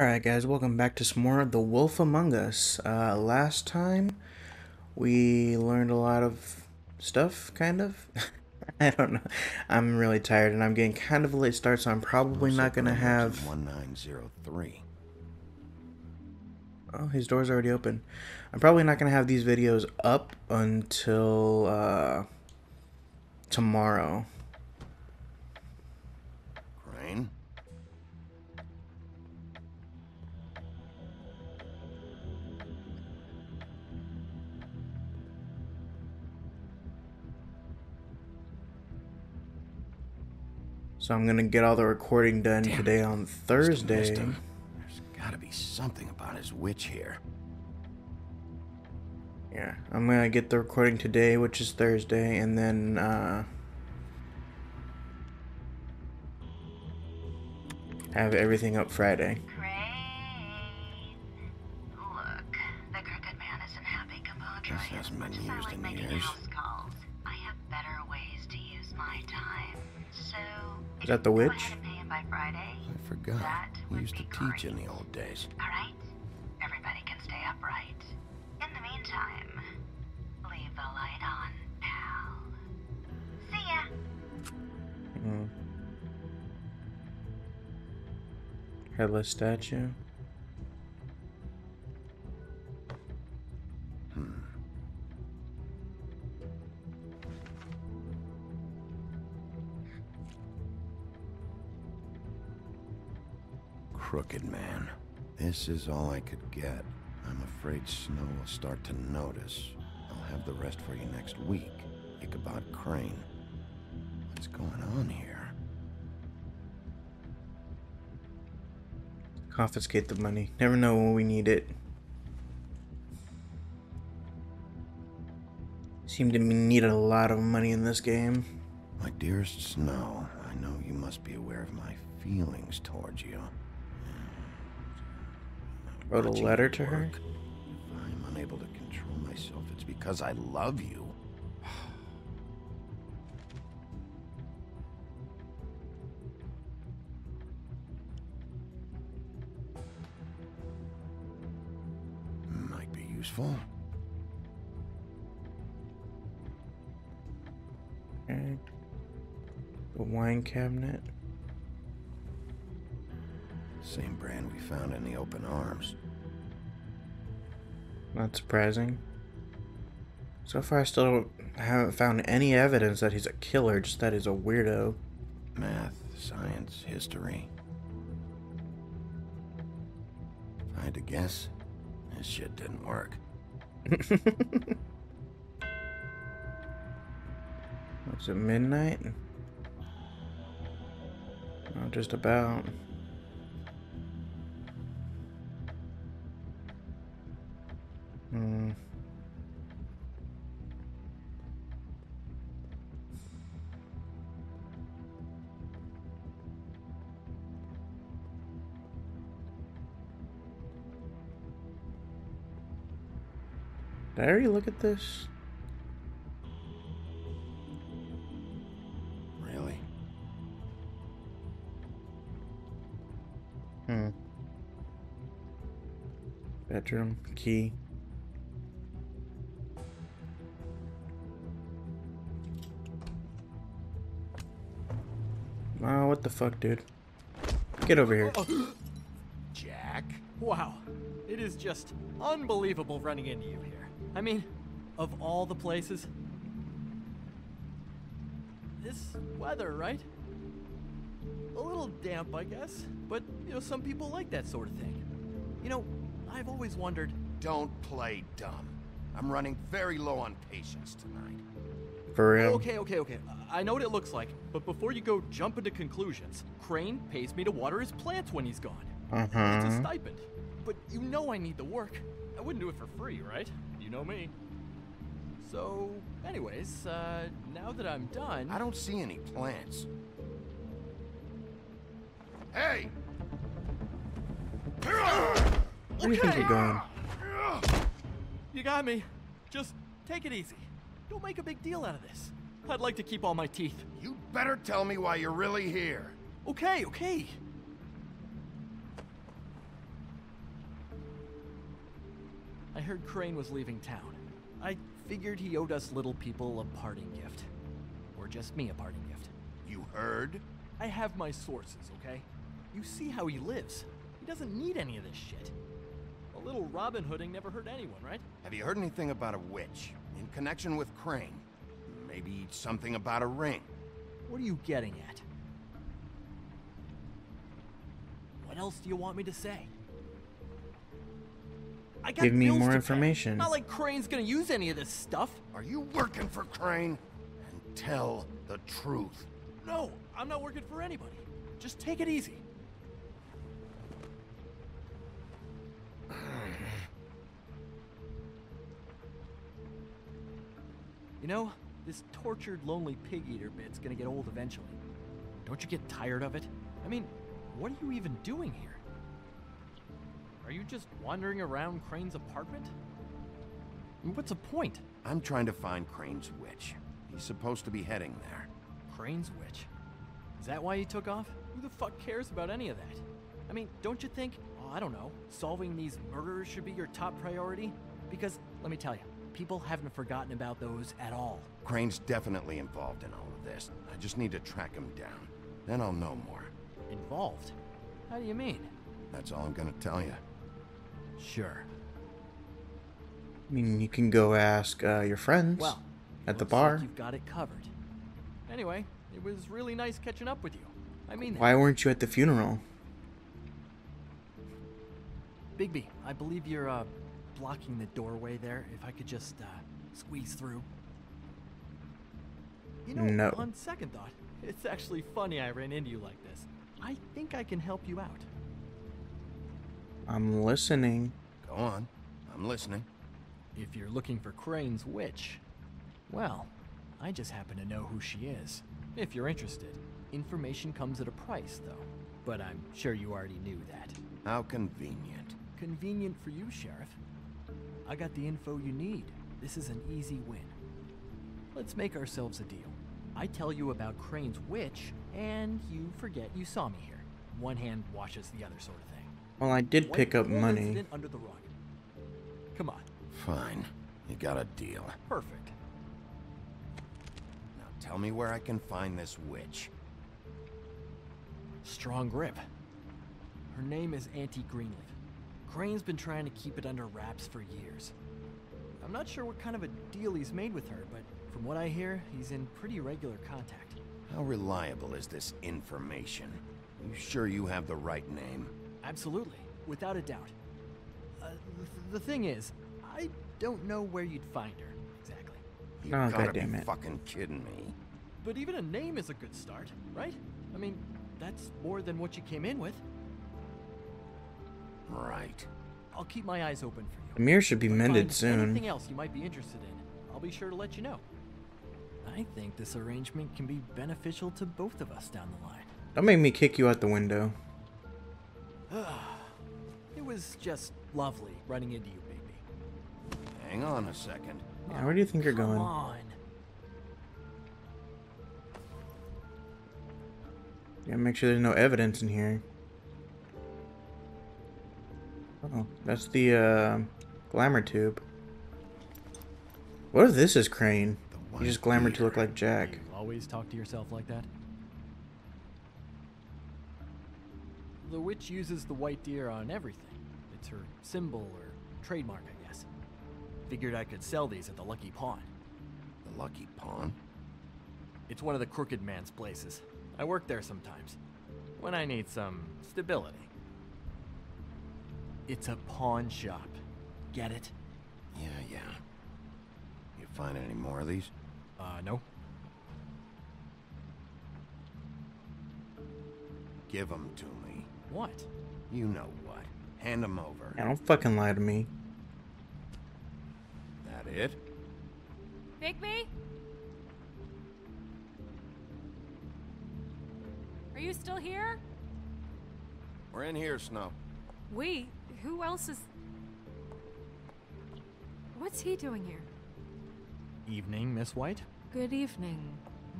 Alright guys, welcome back to some more The Wolf Among Us. Uh, last time, we learned a lot of stuff, kind of. I don't know. I'm really tired and I'm getting kind of a late start, so I'm probably not going to have... 1903. Oh, his door's already open. I'm probably not going to have these videos up until uh, tomorrow. So I'm gonna get all the recording done Damn. today on Thursday. There's gotta be something about his witch here. Yeah, I'm gonna get the recording today, which is Thursday, and then uh, have everything up Friday. Crane. Look, the crooked man isn't happy compadre. This hasn't Much been as I used in making years. Is that the witch? ahead and pay him by Friday, I forgot. We used to teach in the old days. all right? Everybody can stay upright. In the meantime, leave the light on, pal. See ya. Mm. Headless statue. Crooked man. This is all I could get. I'm afraid Snow will start to notice. I'll have the rest for you next week. Ichabod Crane. What's going on here? Confiscate the money. Never know when we need it. Seem to need a lot of money in this game. My dearest Snow, I know you must be aware of my feelings towards you. Wrote a letter to her? If I'm unable to control myself, it's because I love you. Might be useful. Okay. The wine cabinet. Same brand we found in the open arms. Not surprising. So far, I still haven't found any evidence that he's a killer, just that he's a weirdo. Math, science, history. If I had to guess, this shit didn't work. What's it, midnight? Oh, just about. I already look at this? Really? Hmm. Bedroom key. Oh, what the fuck, dude? Get over here. Jack? Wow, it is just unbelievable running into you here. I mean, of all the places. This weather, right? A little damp, I guess, but you know, some people like that sort of thing. You know, I've always wondered. Don't play dumb. I'm running very low on patience tonight. For real. Okay, okay, okay. I know what it looks like, but before you go jump into conclusions, Crane pays me to water his plants when he's gone. It's a stipend. But you know I need the work. I wouldn't do it for free, right? You know me. So, anyways, uh, now that I'm done. I don't see any plants. Hey! Where do you think Okay. you're going? You got me. Just take it easy. Don't make a big deal out of this. I'd like to keep all my teeth. You better tell me why you're really here. Okay, okay. Heard Crane was leaving town. I figured he owed us little people a parting gift. Or just me a parting gift. You heard? I have my sources, okay? You see how he lives. He doesn't need any of this shit. A little Robin Hooding never hurt anyone, right? Have you heard anything about a witch in connection with Crane? Maybe something about a ring. What are you getting at? What else do you want me to say? I got Give me more information. Not like Crane's gonna use any of this stuff. Are you working for Crane? And tell the truth. No, I'm not working for anybody. Just take it easy. You know, this tortured, lonely pig eater bit's gonna get old eventually. Don't you get tired of it? I mean, what are you even doing here? You just wandering around Crane's apartment? What's the point? I'm trying to find Crane's witch. He's supposed to be heading there. Crane's witch. Is that why you took off? Who the fuck cares about any of that? I mean, don't you think, oh, I don't know, solving these murders should be your top priority? Because, let me tell you, people haven't forgotten about those at all. Crane's definitely involved in all of this. I just need to track him down. Then I'll know more. Involved? How do you mean? That's all I'm gonna tell you. Sure. I mean, you can go ask uh, your friends Well, at the bar. Like you've got it covered. Anyway, it was really nice catching up with you. I mean, that. Why weren't you at the funeral? Bigby, I believe you're uh, blocking the doorway there. If I could just uh, squeeze through. You know, No. on second thought, it's actually funny I ran into you like this. I think I can help you out. I'm listening. Go on. I'm listening. If you're looking for Crane's witch, well, I just happen to know who she is. If you're interested, information comes at a price, though. But I'm sure you already knew that. How convenient. Convenient for you, Sheriff. I got the info you need. This is an easy win. Let's make ourselves a deal. I tell you about Crane's witch, and you forget you saw me here. One hand washes the other sort of thing. Well, I did pick up money. under the rug. Come on. Fine. You got a deal. Perfect. Now tell me where I can find this witch. Strong grip. Her name is Auntie Greenleaf. Crane's been trying to keep it under wraps for years. I'm not sure what kind of a deal he's made with her, but from what I hear, he's in pretty regular contact. How reliable is this information? You sure you have the right name? Absolutely, without a doubt. Uh, th- the thing is, I don't know where you'd find her, exactly. You Oh, gotta be goddammit. fucking kidding me. But even a name is a good start, right? I mean, that's more than what you came in with. Right. I'll keep my eyes open for you. The mirror should be mended soon. Anything else you might be interested in, I'll be sure to let you know. I think this arrangement can be beneficial to both of us down the line. Don't make me kick you out the window. It was just lovely running into you, baby. Hang on a second. Yeah, where do you think you're Come going? on. Yeah, make sure there's no evidence in here. Oh, that's the uh, glamour tube. What if this is Crane? The He just white glamored to look like Jack. You always talk to yourself like that? The witch uses the white deer on everything. It's her symbol or trademark, I guess. Figured I could sell these at the Lucky Pawn. The lucky pawn? It's one of the crooked man's places. I work there sometimes. When I need some stability. It's a pawn shop. Get it? Yeah, yeah. You find any more of these? Uh, no. Give them to me. What? You know what. Hand them over. Yeah, don't fucking lie to me. That it? Bigby? Are you still here? We're in here, Snow. We? Who else is. What's he doing here? Evening, Miss White? Good evening.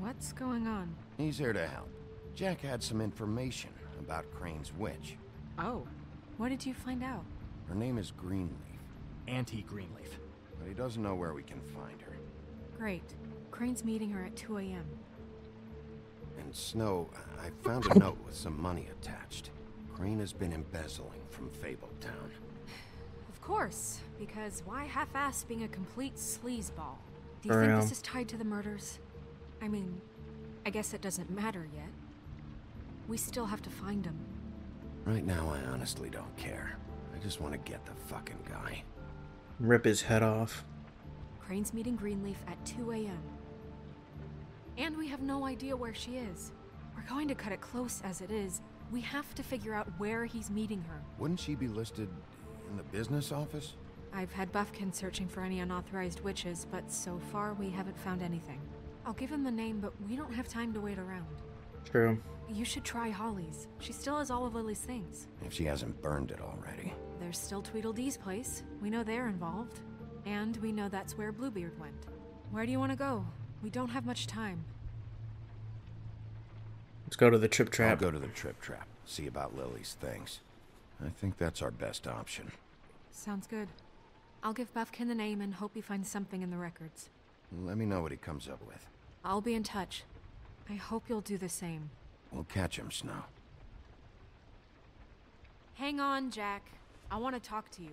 What's going on? He's here to help. Jack had some information about Crane's witch. Oh, what did you find out? Her name is Greenleaf. Auntie Greenleaf. But he doesn't know where we can find her. Great. Crane's meeting her at 2 a.m. And Snow, I found a note with some money attached. Crane has been embezzling from Fabletown. Of course, because why half-ass being a complete sleazeball? Do you For think real. this is tied to the murders? I mean, I guess it doesn't matter yet. We still have to find him. Right now, I honestly don't care. I just want to get the fucking guy. Rip his head off. Crane's meeting Greenleaf at 2 a.m. And we have no idea where she is. We're going to cut it close as it is. We have to figure out where he's meeting her. Wouldn't she be listed in the business office? I've had Bufkin searching for any unauthorized witches, but so far we haven't found anything. I'll give him the name, but we don't have time to wait around. True. You should try Holly's. She still has all of Lily's things. If she hasn't burned it already. There's still Tweedledee's place. We know they're involved. And we know that's where Bluebeard went. Where do you want to go? We don't have much time. Let's go to the trip trap. I'll trap. go to the trip trap, see about Lily's things. I think that's our best option. Sounds good. I'll give Bufkin the name and hope he finds something in the records. Let me know what he comes up with. I'll be in touch. I hope you'll do the same. We'll catch him, Snow. Hang on, Jack. I want to talk to you.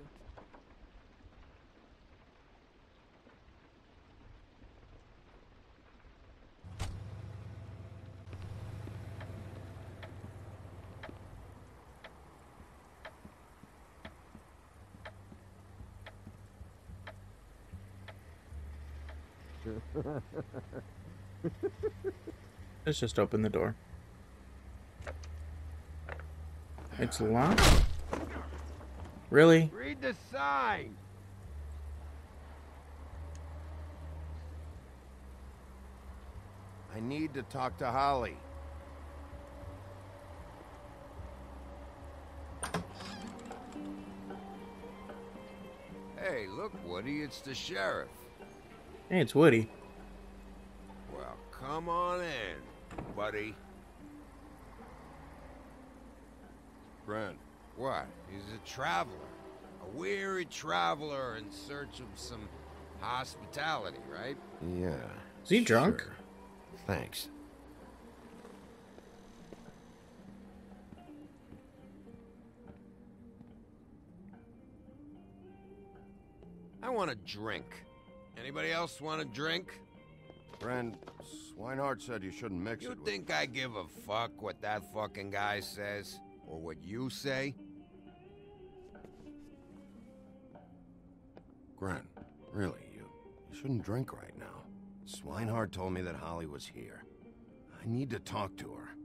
Let's just open the door. It's locked? Really? Read the sign. I need to talk to Holly. Hey, look, Woody, it's the sheriff. Hey, it's Woody. Well, come on in, buddy. Friend. What? He's a traveler. A weary traveler in search of some hospitality, right? yeah. Is he drunk? Thanks. I want a drink. Anybody else want a drink? Friend, Swineheart said you shouldn't mix You it with... think I give a fuck what that fucking guy says? Or what you say? Grant, really, you, you shouldn't drink right now. Swineheart told me that Holly was here. I need to talk to her.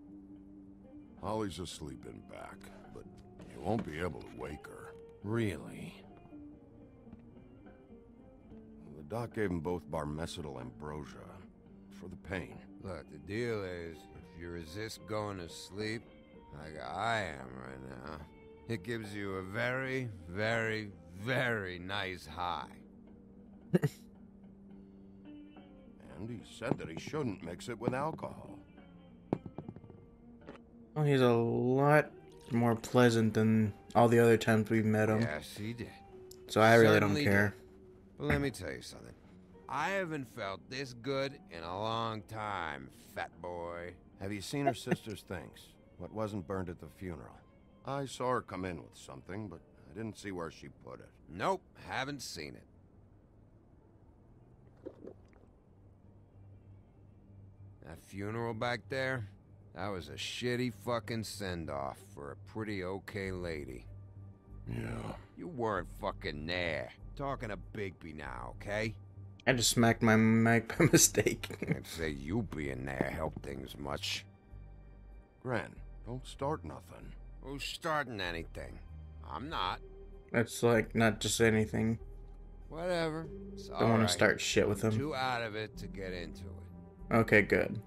Holly's asleep in back, but you won't be able to wake her. Really? The doc gave them both barmecidal ambrosia for the pain. Look, the deal is, if you resist going to sleep, like I am right now, it gives you a very, very, very nice high. And he said that he shouldn't mix it with alcohol. Oh, he's a lot more pleasant than all the other times we've met him. Yes, he did. So I really don't Certainly care. But let me tell you something. I haven't felt this good in a long time, fat boy. Have you seen her sister's things? What wasn't burned at the funeral? I saw her come in with something, but I didn't see where she put it. Nope, haven't seen it. That funeral back there, that was a shitty fucking send off for a pretty okay lady. Yeah. You weren't fucking there. Talking to Bigby now, okay? I just smacked my mic by mistake. Can't say you being there helped things much. Gren, Don't start nothing. Who's starting anything? I'm not. That's like not just anything. Whatever. It's Don't want alright. to start shit with I'm him. Too out of it to get into it. Okay, good.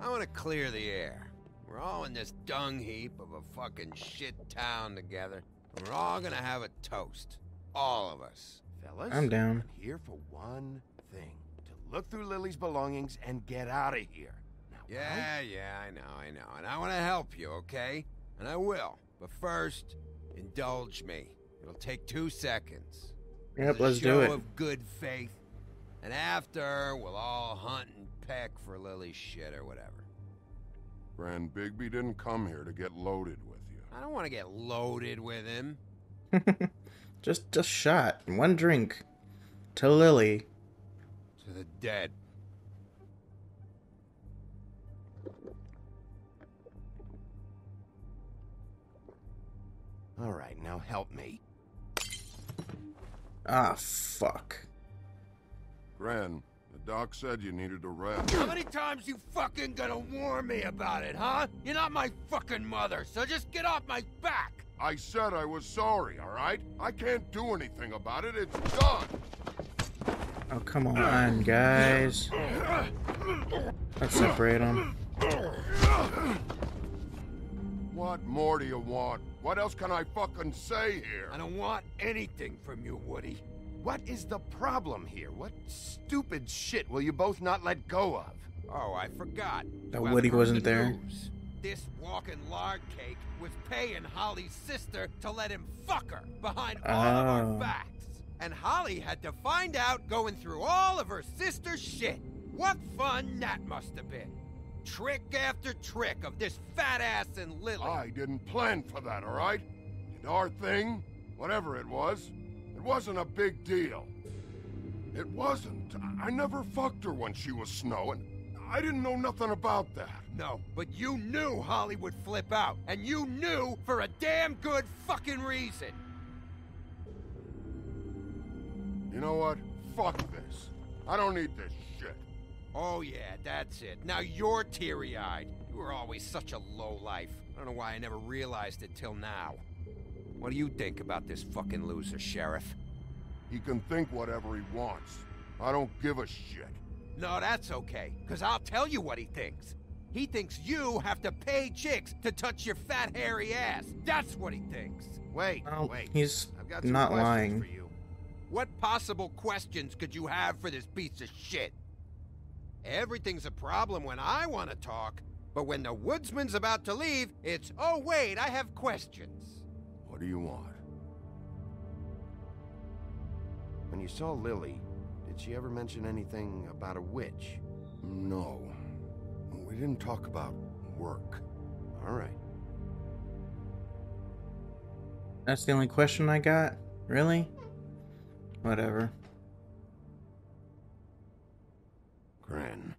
I want to clear the air. We're all in this dung heap of a fucking shit town together. and We're all gonna have a toast. All of us. Fellas. I'm down. I'm here for one thing: to look through Lily's belongings and get out of here. Now, Yeah, yeah, I know, I know. And I want to help you, okay? And I will. But first, indulge me. It'll take two seconds. Yep, as a let's do show it. of good faith. And after, we'll all hunt and peck for Lily's shit or whatever. Gren Bigby didn't come here to get loaded with you. I don't want to get loaded with him. Just a shot, one drink. To Lily. To the dead. All right, now help me. Ah, fuck. Gren, the doc said you needed a rest. How many times you fucking gonna warn me about it, huh? You're not my fucking mother, so just get off my back! I said I was sorry, all right? I can't do anything about it. It's done. Oh, come on, guys. Let's separate them. What more do you want? What else can I fucking say here? I don't want anything from you, Woody. What is the problem here? What stupid shit will you both not let go of? Oh, I forgot. That Woody wasn't the there. news. This walking lard cake was paying Holly's sister to let him fuck her behind all of our Oh. backs. And Holly had to find out going through all of her sister's shit. What fun that must have been. Trick after trick of this fat ass and Lily. I didn't plan for that, all right? And our thing, whatever it was, it wasn't a big deal. It wasn't. I- I never fucked her when she was snowing. I didn't know nothing about that. No, but you knew Holly would flip out, and you knew for a damn good fucking reason. You know what? Fuck this. I don't need this shit. Oh yeah, that's it. Now you're teary-eyed. You were always such a lowlife. I don't know why I never realized it till now. What do you think about this fucking loser, Sheriff? He can think whatever he wants. I don't give a shit. No, that's okay, because I'll tell you what he thinks. He thinks you have to pay chicks to touch your fat, hairy ass. That's what he thinks. Wait, Well, wait. he's I've got some not lying. for you. What possible questions could you have for this piece of shit? Everything's a problem when I want to talk, but when the woodsman's about to leave, it's, oh wait, I have questions. What do you want? When you saw Lily, did she ever mention anything about a witch? No. We didn't talk about work. All right. That's the only question I got? Really? Whatever. Gren.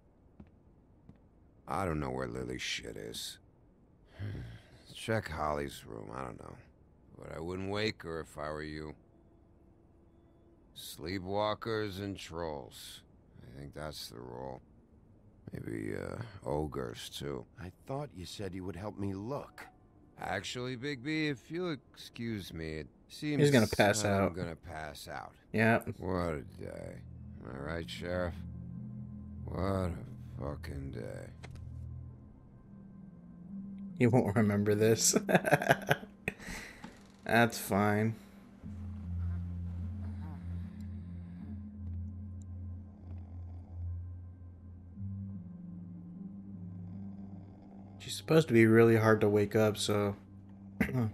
I don't know where Lily's shit is. Hmm. Check Holly's room, I don't know. But I wouldn't wake her if I were you. Sleepwalkers and trolls. I think that's the rule. Maybe, uh, ogres, too. I thought you said you would help me look. Actually, Big B, if you'll excuse me, it seems He's gonna pass I'm out. gonna pass out. Yeah. What a day. Am I right, Sheriff? What a fucking day. You won't remember this. That's fine. Supposed to be really hard to wake up, so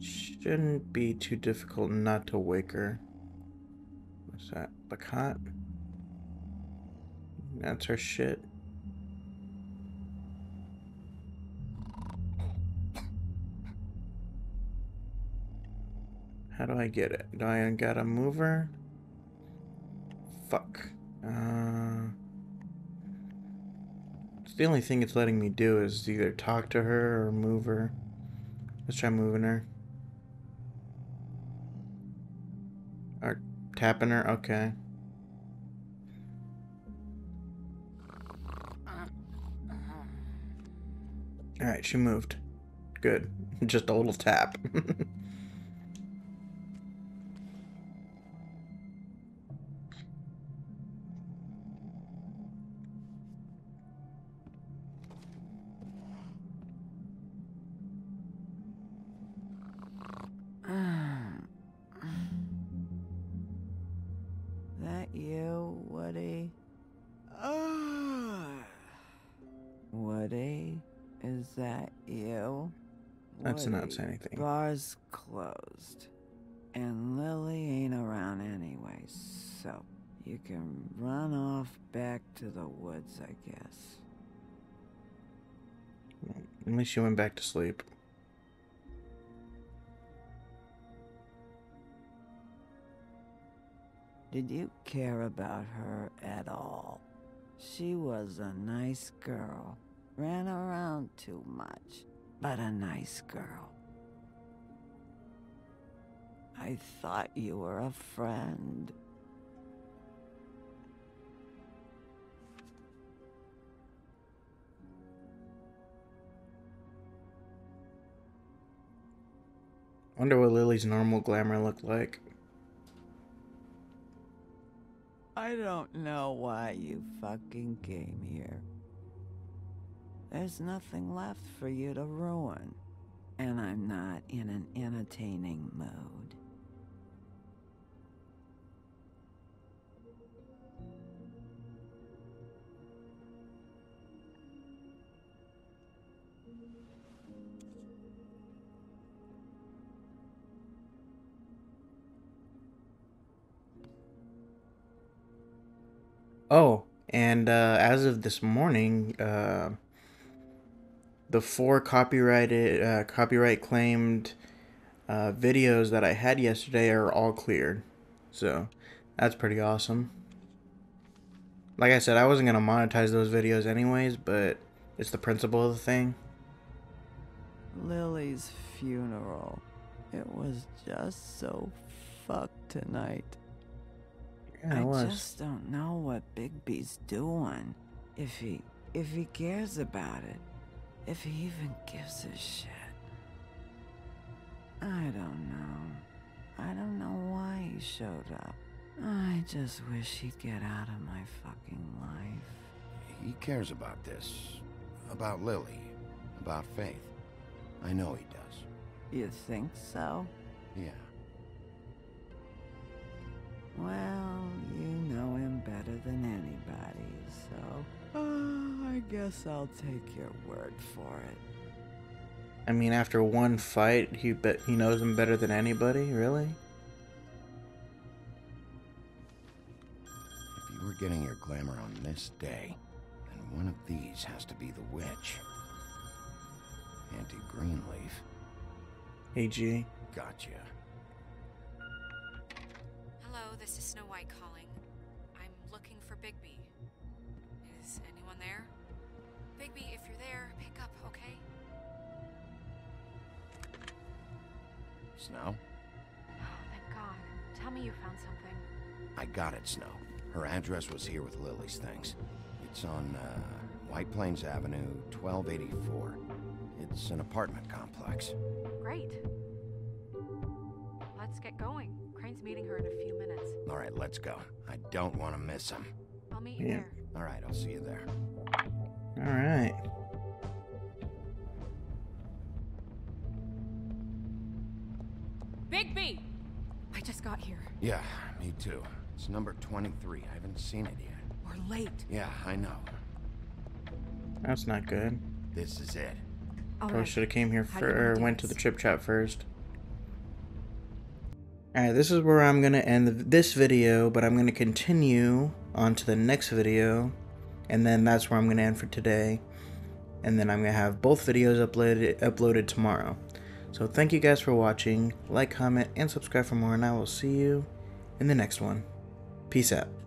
shouldn't be too difficult not to wake her. What's that? The cot? That's her shit. How do I get it? Do I gotta move her? Fuck. Uh, the only thing it's letting me do is either talk to her or move her. Let's try moving her. Or tapping her? Okay. Alright, she moved. Good. Just a little tap. you? That's not saying anything. Bar's closed. And Lily ain't around anyway, so you can run off back to the woods, I guess. At least she went back to sleep. Did you care about her at all? She was a nice girl. Ran around too much, but a nice girl. I thought you were a friend. Wonder what Lily's normal glamour looked like. I don't know why you fucking came here. There's nothing left for you to ruin. And I'm not in an entertaining mood. Oh, and uh, as of this morning, uh, the four copyrighted, uh, copyright claimed uh, videos that I had yesterday are all cleared. So that's pretty awesome. Like I said, I wasn't gonna monetize those videos anyways, but it's the principle of the thing. Lily's funeral. It was just so fucked tonight. Yeah, I was. just don't know what Bigby's doing. If he if he cares about it. If he even gives a shit. I don't know. I don't know why he showed up. I just wish he'd get out of my fucking life. He cares about this. About Lily. About Faith. I know he does. You think so? Yeah. Well, you know him better than anybody, so uh, I guess I'll take your word for it. I mean, after one fight, he bet he knows him better than anybody. Really? If you were getting your glamour on this day, then one of these has to be the witch. Auntie Greenleaf. AG. Gotcha. Hello, this is Snow White calling. I'm looking for Bigby. Is anyone there? Bigby, if you're there, pick up, okay? Snow? Oh, thank God. Tell me you found something. I got it, Snow. Her address was here with Lily's things. It's on uh, White Plains Avenue, 1284. It's an apartment complex. Great. Let's get going. Crane's meeting her in a few minutes. All right, let's go. I don't want to miss him. I'll meet you Yeah. there. All right, I'll see you there. All right. Bigby! I just got here. Yeah, me too. It's number 23. I haven't seen it yet. We're late. Yeah, I know. That's not good. This is it. All Probably right. should have came here How do you for or do went to the trip trap first. Alright, this is where I'm gonna end the, this video, but I'm gonna continue on to the next video, and then that's where I'm gonna end for today. And then I'm gonna have both videos uploaded uploaded tomorrow. So thank you guys for watching. Like, comment, and subscribe for more, and I will see you in the next one. Peace out.